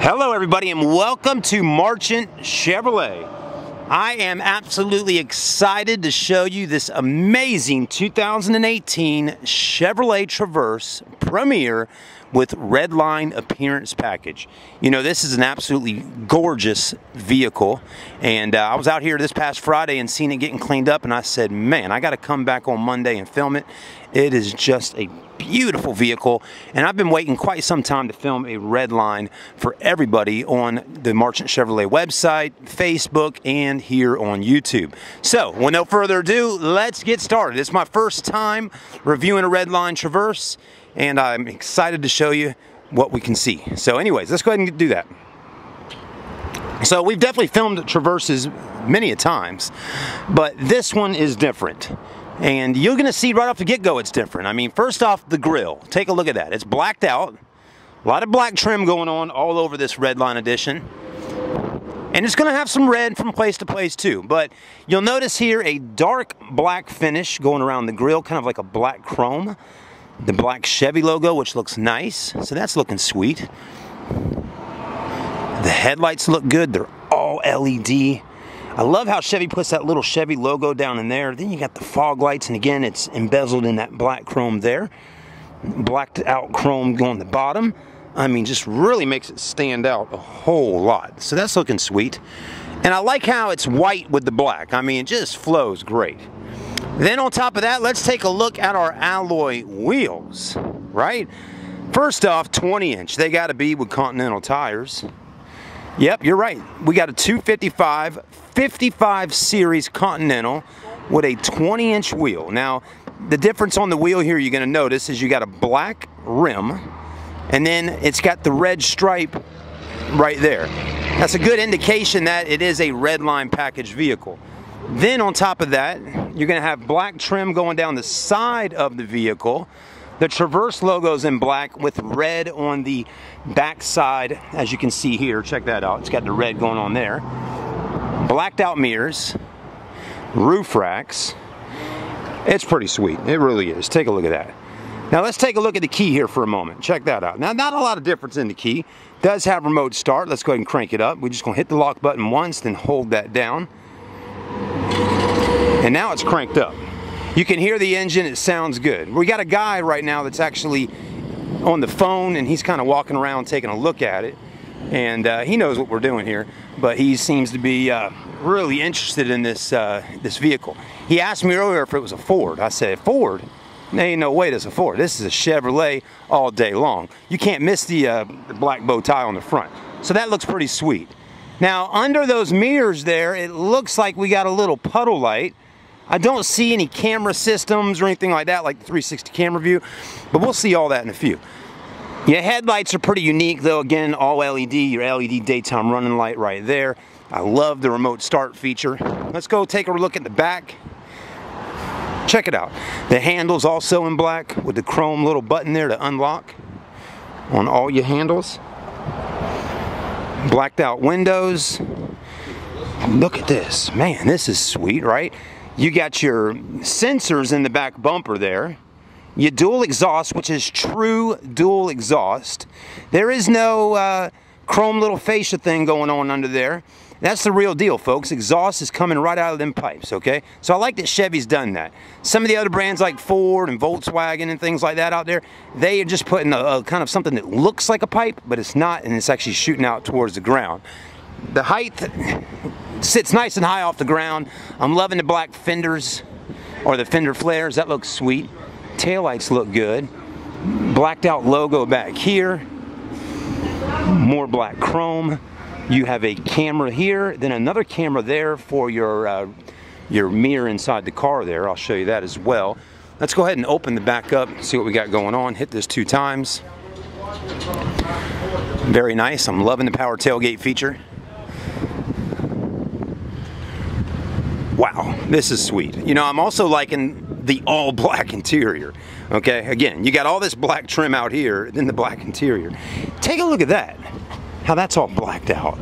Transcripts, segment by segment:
Hello, everybody, and welcome to Marchant Chevrolet. I am absolutely excited to show you this amazing 2018 Chevrolet Traverse Premier with Redline Appearance Package. You know, this is an absolutely gorgeous vehicle, and uh, I was out here this past Friday and seen it getting cleaned up, and I said, man, I got to come back on Monday and film it. It is just a beautiful vehicle, and I've been waiting quite some time to film a Redline for everybody on the Marchant Chevrolet website, Facebook, and here on YouTube. So, with no further ado, let's get started. It's my first time reviewing a Redline Traverse, and I'm excited to show you what we can see. So anyways, let's go ahead and do that. So we've definitely filmed Traverses many a times, but this one is different. And you're gonna see right off the get-go it's different. I mean, first off, the grill. Take a look at that. It's blacked out. A lot of black trim going on all over this Redline edition. And it's gonna have some red from place to place too. But you'll notice here a dark black finish going around the grill, kind of like a black chrome the black Chevy logo, which looks nice. So that's looking sweet. The headlights look good. They're all LED. I love how Chevy puts that little Chevy logo down in there. Then you got the fog lights, and again, it's embezzled in that black chrome there. Blacked out chrome going the bottom. I mean, just really makes it stand out a whole lot. So that's looking sweet. And I like how it's white with the black. I mean, it just flows great. Then on top of that, let's take a look at our alloy wheels, right? First off, 20 inch. They got to be with Continental tires. Yep, you're right. We got a 255 55 series Continental with a 20 inch wheel. Now, the difference on the wheel here you're going to notice is you got a black rim and then it's got the red stripe right there. That's a good indication that it is a Redline package vehicle. Then on top of that, you're gonna have black trim going down the side of the vehicle. The Traverse logo's in black with red on the back side, as you can see here. Check that out. It's got the red going on there. Blacked out mirrors, roof racks. It's pretty sweet. It really is. Take a look at that. Now let's take a look at the key here for a moment. Check that out. Now not a lot of difference in the key. Does have remote start. Let's go ahead and crank it up. We're just gonna hit the lock button once, then hold that down and now it's cranked up. You can hear the engine, it sounds good. We got a guy right now that's actually on the phone and he's kind of walking around taking a look at it and uh, he knows what we're doing here but he seems to be uh, really interested in this uh, this vehicle. He asked me earlier if it was a Ford. I said, Ford? There ain't no way it's a Ford. This is a Chevrolet all day long. You can't miss the, uh, the black bow tie on the front. So that looks pretty sweet. Now under those mirrors there, it looks like we got a little puddle light I don't see any camera systems or anything like that, like the 360 camera view, but we'll see all that in a few. Your headlights are pretty unique though, again, all LED, your LED daytime running light right there. I love the remote start feature. Let's go take a look at the back. Check it out. The handle's also in black with the chrome little button there to unlock on all your handles. Blacked out windows. Look at this. Man, this is sweet, right? You got your sensors in the back bumper there. Your dual exhaust, which is true dual exhaust. There is no uh, chrome little fascia thing going on under there. That's the real deal, folks. Exhaust is coming right out of them pipes, okay? So I like that Chevy's done that. Some of the other brands like Ford and Volkswagen and things like that out there, they are just putting a, a kind of something that looks like a pipe, but it's not, and it's actually shooting out towards the ground. The height sits nice and high off the ground. I'm loving the black fenders or the fender flares. That looks sweet. Taillights look good. Blacked out logo back here. More black chrome. You have a camera here, then another camera there for your uh, your mirror inside the car there. I'll show you that as well. Let's go ahead and open the back up, see what we got going on. Hit this two times. Very nice. I'm loving the power tailgate feature. Wow, this is sweet. You know, I'm also liking the all black interior. Okay, again, you got all this black trim out here, then the black interior. Take a look at that, how that's all blacked out.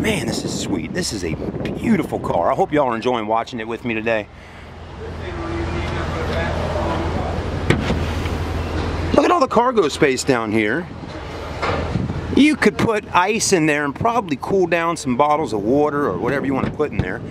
Man, this is sweet. This is a beautiful car. I hope y'all are enjoying watching it with me today. Look at all the cargo space down here. You could put ice in there and probably cool down some bottles of water or whatever you want to put in there.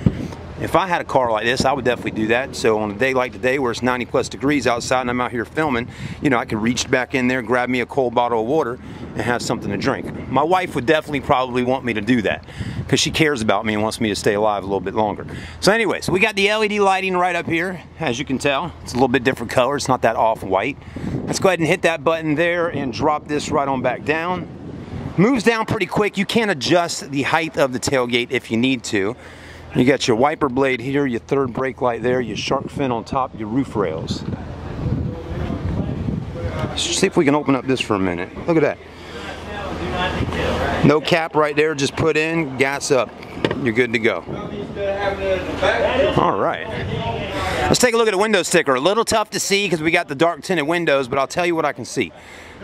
If I had a car like this, I would definitely do that. So on a day like today where it's 90 plus degrees outside and I'm out here filming, you know, I could reach back in there, grab me a cold bottle of water and have something to drink. My wife would definitely probably want me to do that because she cares about me and wants me to stay alive a little bit longer. So anyways, we got the LED lighting right up here, as you can tell. It's a little bit different color. It's not that off-white. Let's go ahead and hit that button there and drop this right on back down. Moves down pretty quick. You can adjust the height of the tailgate if you need to. You got your wiper blade here, your third brake light there, your shark fin on top, your roof rails. Let's see if we can open up this for a minute. Look at that. No cap right there, just put in, gas up. You're good to go. All right. Let's take a look at a window sticker. A little tough to see because we got the dark tinted windows, but I'll tell you what I can see.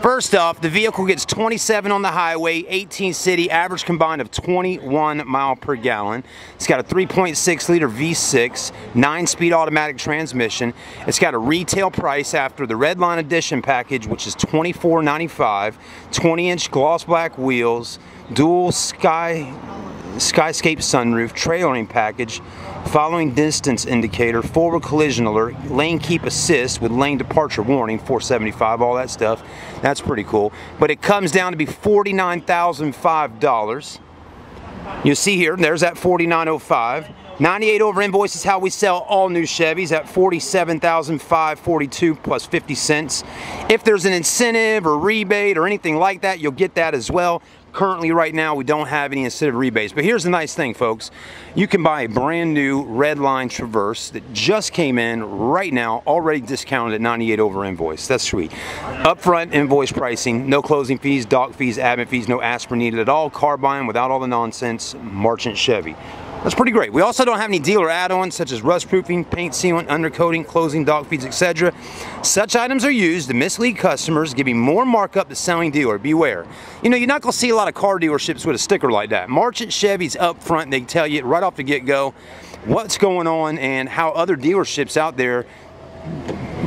First off, the vehicle gets 27 on the highway, 18 city, average combined of 21 mile per gallon. It's got a 3.6 liter V6, 9-speed automatic transmission. It's got a retail price after the Redline Edition package, which is $24.95, 20-inch gloss black wheels, dual sky Skyscape sunroof, trailering package, following distance indicator, forward collision alert, lane keep assist with lane departure warning, 475, all that stuff. That's pretty cool. But it comes down to be $49,005. You see here, there's that 4905. 98 over invoice is how we sell all new Chevys at 47,542 plus 50 cents. If there's an incentive or rebate or anything like that, you'll get that as well. Currently, right now, we don't have any incentive rebates. But here's the nice thing, folks. You can buy a brand new Redline Traverse that just came in right now, already discounted at 98 over invoice. That's sweet. Upfront invoice pricing, no closing fees, doc fees, admin fees, no aspirin needed at all. Car buying without all the nonsense. Marchant Chevy. That's pretty great. We also don't have any dealer add-ons such as rust proofing, paint sealant, undercoating, closing, dog feeds, etc. Such items are used to mislead customers, giving more markup to selling dealer. Beware. You know, you're not going to see a lot of car dealerships with a sticker like that. Marchant Chevy's up front. They tell you right off the get-go what's going on and how other dealerships out there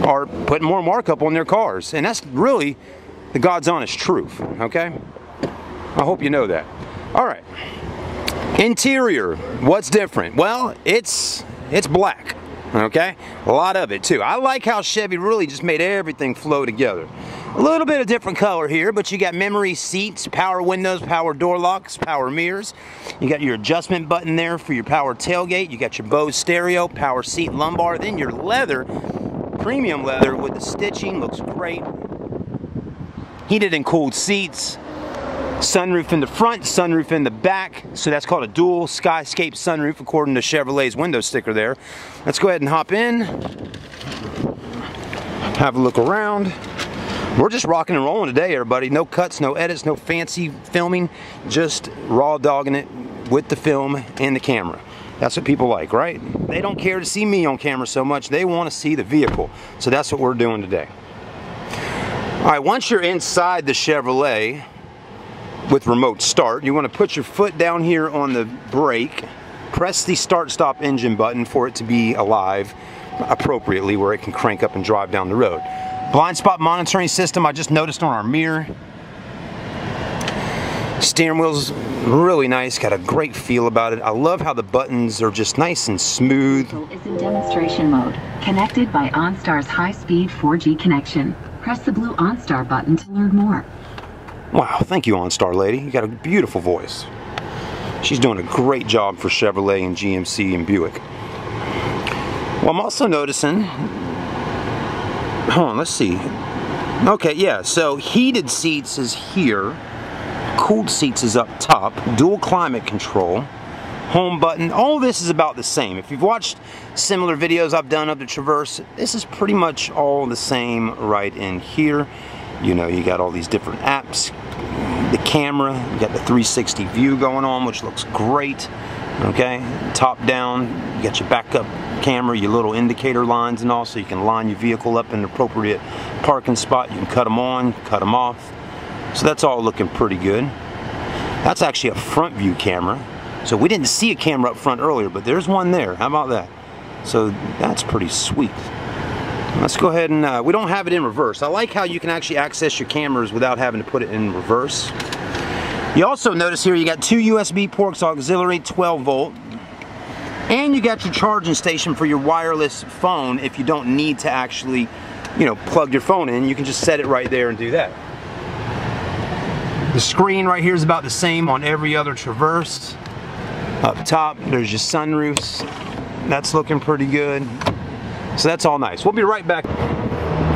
are putting more markup on their cars. And that's really the God's honest truth, okay? I hope you know that. All right. Interior, what's different? Well, it's it's black, okay? A lot of it too. I like how Chevy really just made everything flow together. A little bit of different color here, but you got memory seats, power windows, power door locks, power mirrors. You got your adjustment button there for your power tailgate. You got your Bose stereo, power seat lumbar. Then your leather, premium leather with the stitching, looks great. Heated and cooled seats, sunroof in the front, sunroof in the back. So that's called a dual Skyscape sunroof according to Chevrolet's window sticker there. Let's go ahead and hop in. Have a look around. We're just rocking and rolling today, everybody. No cuts, no edits, no fancy filming. Just raw dogging it with the film and the camera. That's what people like, right? They don't care to see me on camera so much. They want to see the vehicle. So that's what we're doing today. All right, once you're inside the Chevrolet, with remote start. You want to put your foot down here on the brake, press the start stop engine button for it to be alive appropriately where it can crank up and drive down the road. Blind spot monitoring system I just noticed on our mirror. Steering wheel's really nice, got a great feel about it. I love how the buttons are just nice and smooth. Is in demonstration mode, connected by OnStar's high-speed 4G connection. Press the blue OnStar button to learn more. Wow, thank you, OnStar lady. You got a beautiful voice. She's doing a great job for Chevrolet and GMC and Buick. Well, I'm also noticing, hold on, let's see. Okay, yeah, so heated seats is here. Cooled seats is up top. Dual climate control. Home button. All this is about the same. If you've watched similar videos I've done of the Traverse, this is pretty much all the same right in here. You know, you got all these different apps, the camera, you got the 360 view going on, which looks great. Okay, top down, you got your backup camera, your little indicator lines and all, so you can line your vehicle up in an appropriate parking spot. You can cut them on, cut them off. So that's all looking pretty good. That's actually a front view camera. So we didn't see a camera up front earlier, but there's one there. How about that? So that's pretty sweet. Let's go ahead and, uh, we don't have it in reverse. I like how you can actually access your cameras without having to put it in reverse. You also notice here you got two USB ports auxiliary 12 volt and you got your charging station for your wireless phone if you don't need to actually you know plug your phone in. You can just set it right there and do that. The screen right here is about the same on every other Traverse up top there's your sunroofs. That's looking pretty good so that's all nice we'll be right back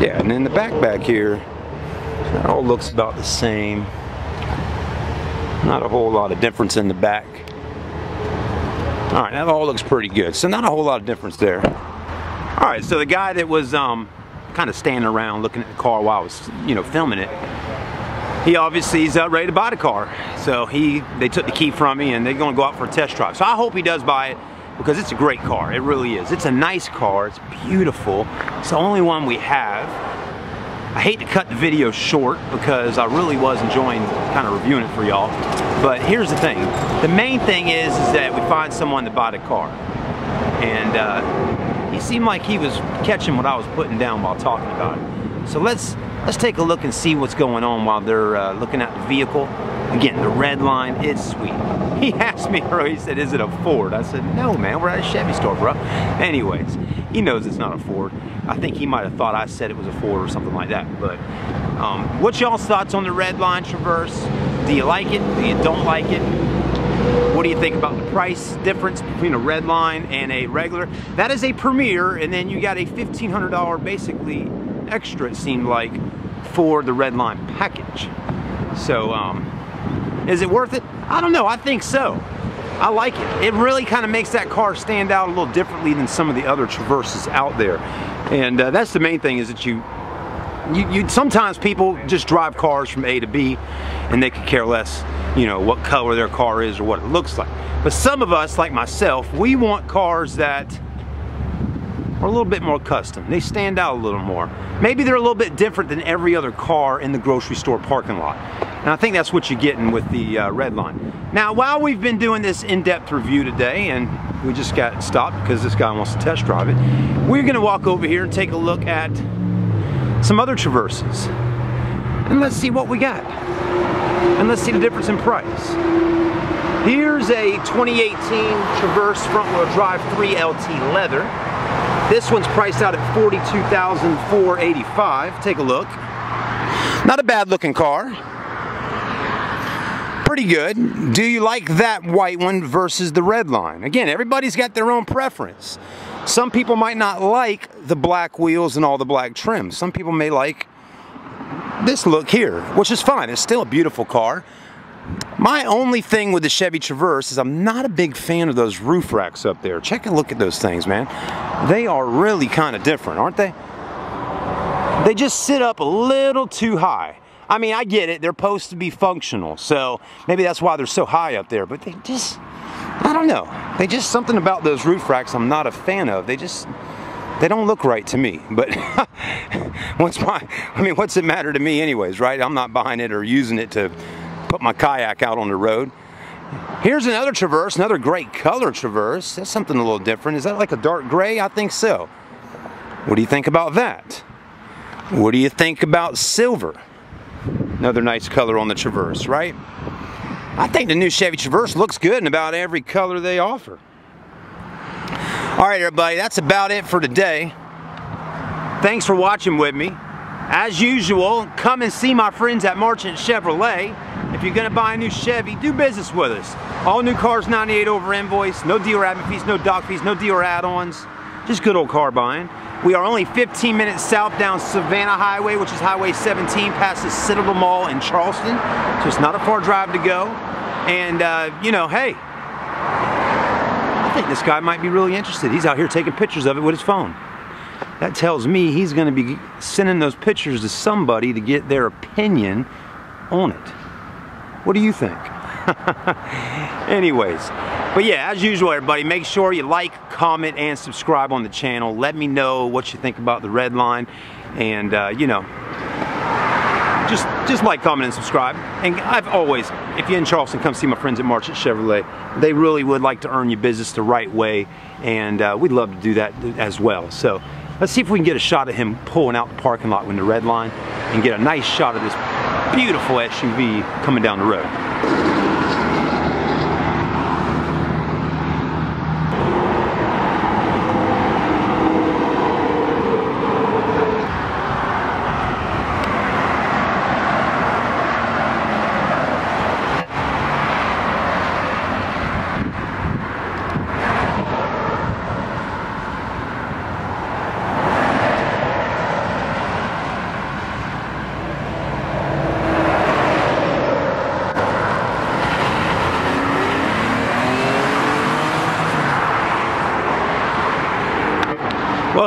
yeah and then the back back here that all looks about the same not a whole lot of difference in the back. All right, that all looks pretty good. So not a whole lot of difference there. All right, so the guy that was um, kind of standing around looking at the car while I was, you know, filming it, he obviously is uh, ready to buy the car. So he, they took the key from me and they're gonna go out for a test drive. So I hope he does buy it because it's a great car. It really is. It's a nice car. It's beautiful. It's the only one we have. I hate to cut the video short because I really was enjoying kind of reviewing it for y'all. But here's the thing. The main thing is, is that we find someone to buy the car. And uh, he seemed like he was catching what I was putting down while talking about it. So let's let's take a look and see what's going on while they're uh, looking at the vehicle. Again, the red line, it's sweet. He asked me earlier, he said, is it a Ford? I said, no man, we're at a Chevy store, bro. Anyways, he knows it's not a Ford. I think he might have thought I said it was a Ford or something like that. But um, what's y'all's thoughts on the red line Traverse? Do you like it? Do you don't like it? What do you think about the price difference between a red line and a regular? That is a Premier, and then you got a $1,500 basically extra, it seemed like, for the red line package. So, um, is it worth it? I don't know, I think so. I like it. It really kind of makes that car stand out a little differently than some of the other Traverses out there. And uh, that's the main thing is that you, you, you, sometimes people just drive cars from A to B and they could care less, you know, what color their car is or what it looks like. But some of us, like myself, we want cars that are a little bit more custom. They stand out a little more. Maybe they're a little bit different than every other car in the grocery store parking lot. And I think that's what you're getting with the uh, red line. Now, while we've been doing this in-depth review today, and we just got stopped because this guy wants to test drive it, we're gonna walk over here and take a look at some other Traverses. And let's see what we got. And let's see the difference in price. Here's a 2018 Traverse front-wheel drive 3LT leather. This one's priced out at $42,485. Take a look. Not a bad looking car. Pretty good. Do you like that white one versus the red line? Again, everybody's got their own preference. Some people might not like the black wheels and all the black trim. Some people may like this look here, which is fine. It's still a beautiful car. My only thing with the Chevy Traverse is I'm not a big fan of those roof racks up there. Check a look at those things, man. They are really kind of different, aren't they? They just sit up a little too high. I mean, I get it. They're supposed to be functional, so maybe that's why they're so high up there. But they just, I don't know. They just, something about those roof racks I'm not a fan of. They just, they don't look right to me. But what's my, I mean, what's it matter to me anyways, right? I'm not buying it or using it to put my kayak out on the road. Here's another Traverse, another great color Traverse. That's something a little different. Is that like a dark gray? I think so. What do you think about that? What do you think about silver? Another nice color on the Traverse, right? I think the new Chevy Traverse looks good in about every color they offer. All right, everybody, that's about it for today. Thanks for watching with me. As usual, come and see my friends at Marchant Chevrolet. If you're gonna buy a new Chevy, do business with us. All new cars 98 over invoice, no dealer admin fees, no doc fees, no dealer add-ons. Just good old car buying. We are only 15 minutes south down Savannah Highway, which is Highway 17, past the Citadel Mall in Charleston. So it's not a far drive to go. And, uh, you know, hey, I think this guy might be really interested. He's out here taking pictures of it with his phone. That tells me he's going to be sending those pictures to somebody to get their opinion on it. What do you think? Anyways, but yeah, as usual, everybody, make sure you like, comment, and subscribe on the channel. Let me know what you think about the red line. And, uh, you know, just just like, comment, and subscribe. And I've always, if you're in Charleston, come see my friends at Marchant Chevrolet. They really would like to earn your business the right way, and uh, we'd love to do that as well. So let's see if we can get a shot of him pulling out the parking lot with the red line and get a nice shot of this beautiful SUV coming down the road.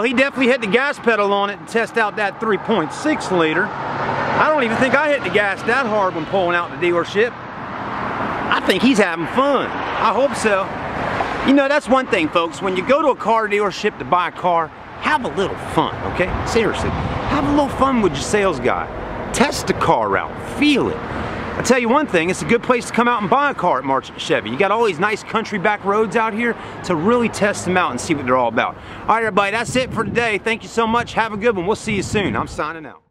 He definitely hit the gas pedal on it to test out that 3.6 liter. I don't even think I hit the gas that hard when pulling out the dealership. I think he's having fun. I hope so. You know, that's one thing, folks. When you go to a car dealership to buy a car, have a little fun, okay? Seriously, have a little fun with your sales guy. Test the car out, feel it. I tell you one thing, it's a good place to come out and buy a car at Marchant Chevy. You got all these nice country back roads out here to really test them out and see what they're all about. All right, everybody, that's it for today. Thank you so much. Have a good one. We'll see you soon. I'm signing out.